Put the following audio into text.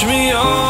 wash me over.